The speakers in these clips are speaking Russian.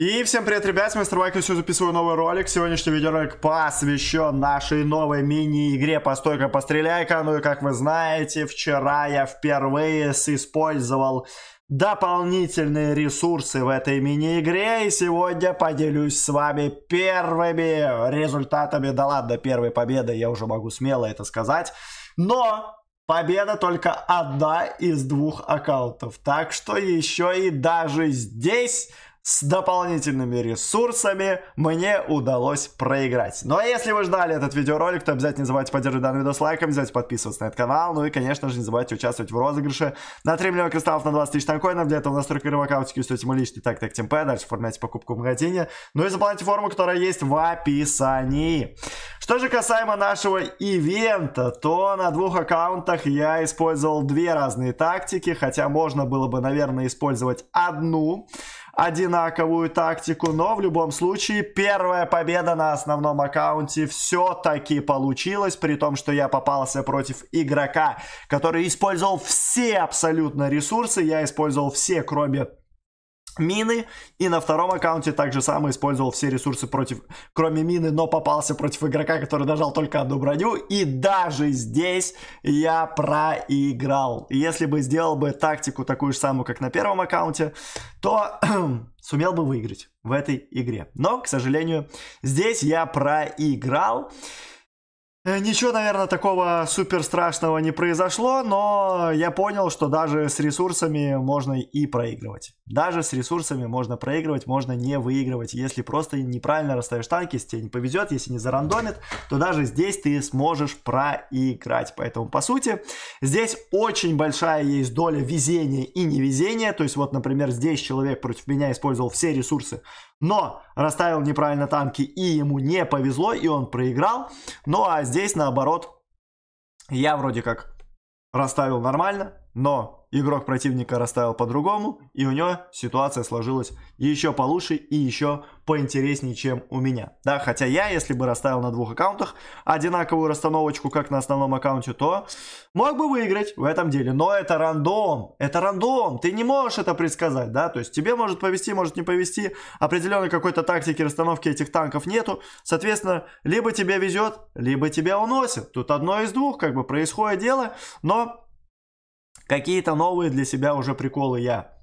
И всем привет, ребят, мистер Вайк, все записываю новый ролик. Сегодняшний видеоролик посвящен нашей новой мини-игре «Постой-ка, постреляй-ка». Ну и как вы знаете, вчера я впервые использовал дополнительные ресурсы в этой мини-игре. И сегодня поделюсь с вами первыми результатами. Да ладно, первой победы, я уже могу смело это сказать. Но Победа только одна из двух аккаунтов. Так что еще и даже здесь с дополнительными ресурсами мне удалось проиграть. Ну а если вы ждали этот видеоролик, то обязательно не забывайте поддерживать данный видос лайком, обязательно подписываться на этот канал, ну и, конечно же, не забывайте участвовать в розыгрыше на 3 миллиона кристаллов на 20 тысяч танкоинов. Для этого настройки игрового аккаунтика устроите мой личный так так темпе, дальше оформляйте покупку в магазине, ну и заполняйте форму, которая есть в описании. Что же касаемо нашего ивента, то на двух аккаунтах я использовал две разные тактики, хотя можно было бы, наверное, использовать одну одинаковую тактику, но в любом случае первая победа на основном аккаунте все-таки получилась, при том, что я попался против игрока, который использовал все абсолютно ресурсы, я использовал все, кроме мины. И на втором аккаунте также самое использовал все ресурсы против, кроме мины, но попался против игрока, который нажал только одну броню. И даже здесь я проиграл. Если бы сделал бы тактику такую же самую, как на первом аккаунте, то сумел бы выиграть в этой игре. Но, к сожалению, здесь я проиграл. Э, ничего, наверное, такого супер страшного не произошло, но я понял, что даже с ресурсами можно и проигрывать. Даже с ресурсами можно проигрывать, можно не выигрывать. Если просто неправильно расставишь танки, если тебе не повезет, если не зарандомит, то даже здесь ты сможешь проиграть. Поэтому, по сути, здесь очень большая есть доля везения и невезения. То есть, вот, например, здесь человек против меня использовал все ресурсы, но расставил неправильно танки и ему не повезло, и он проиграл. Ну а здесь наоборот, я вроде как расставил нормально, но игрок противника расставил по-другому, и у него ситуация сложилась еще получше и еще поинтереснее, чем у меня. Да, хотя я, если бы расставил на двух аккаунтах одинаковую расстановочку, как на основном аккаунте, то мог бы выиграть в этом деле. Но это рандом, это рандом, ты не можешь это предсказать, да, то есть тебе может повести, может не повести, определенной какой-то тактики расстановки этих танков нету, соответственно, либо тебе везет, либо тебя уносит. Тут одно из двух, как бы, происходит дело, но Какие-то новые для себя уже приколы я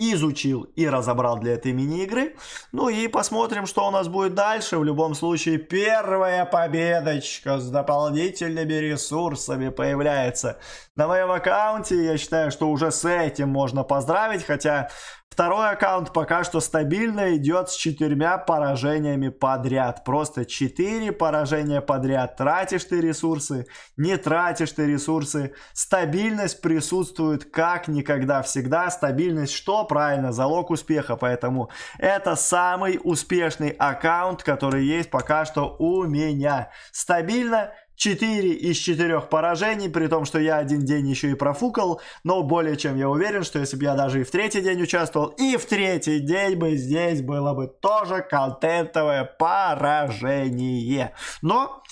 изучил и разобрал для этой мини-игры. Ну и посмотрим, что у нас будет дальше. В любом случае, первая победочка с дополнительными ресурсами появляется на моем аккаунте. Я считаю, что уже с этим можно поздравить, хотя Второй аккаунт пока что стабильно идет с четырьмя поражениями подряд. Просто четыре поражения подряд. Тратишь ты ресурсы, не тратишь ты ресурсы. Стабильность присутствует как никогда всегда. Стабильность что? Правильно, залог успеха. Поэтому это самый успешный аккаунт, который есть пока что у меня. Стабильно 4 из 4 поражений, при том, что я один день еще и профукал, но более чем я уверен, что если бы я даже и в третий день участвовал, и в третий день бы здесь было бы тоже контентовое поражение. Но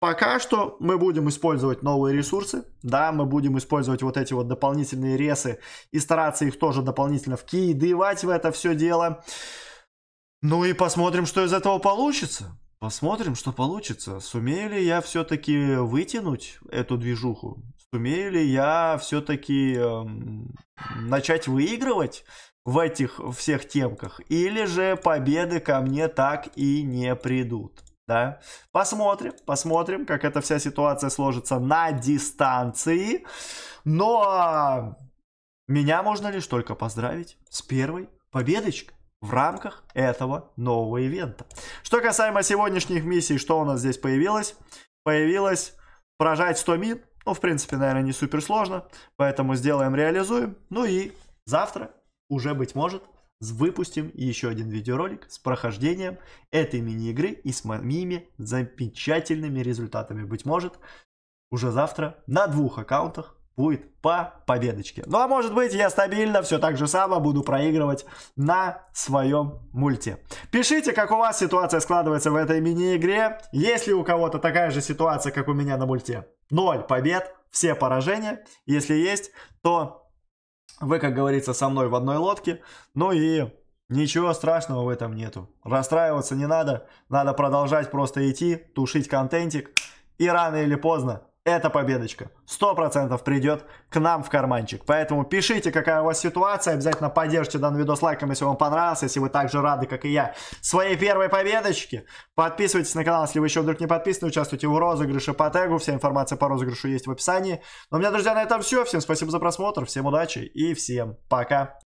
Пока что мы будем использовать новые ресурсы, да, мы будем использовать вот эти вот дополнительные ресы и стараться их тоже дополнительно вкидывать в это все дело. Ну и посмотрим, что из этого получится. Посмотрим, что получится. Сумею ли я все-таки вытянуть эту движуху? Сумею ли я все-таки эм, начать выигрывать в этих всех темках? Или же победы ко мне так и не придут? Да? Посмотрим, посмотрим, как эта вся ситуация сложится на дистанции. Но меня можно лишь только поздравить с первой победочкой в рамках этого нового ивента. Что касаемо сегодняшних миссий, что у нас здесь появилось? Появилось поражать 100 мин. Ну, в принципе, наверное, не супер сложно. Поэтому сделаем, реализуем. Ну и завтра уже, быть может, выпустим еще один видеоролик с прохождением этой мини-игры и с моими замечательными результатами. Быть может, уже завтра на двух аккаунтах будет по победочке. Ну а может быть я стабильно все так же само буду проигрывать на своем мульте. Пишите, как у вас ситуация складывается в этой мини-игре. Есть ли у кого-то такая же ситуация, как у меня на мульте? Ноль побед, все поражения. Если есть, то вы, как говорится, со мной в одной лодке. Ну и Ничего страшного в этом нету. Расстраиваться не надо. Надо продолжать просто идти, тушить контентик. И рано или поздно эта победочка 100% придет к нам в карманчик. Поэтому пишите, какая у вас ситуация. Обязательно поддержите данный видос лайком, если вам понравился. Если вы так же рады, как и я, своей первой победочке. Подписывайтесь на канал, если вы еще вдруг не подписаны. Участвуйте в розыгрыше по тегу. Вся информация по розыгрышу есть в описании. Но у меня, друзья, на этом все. Всем спасибо за просмотр. Всем удачи и всем пока.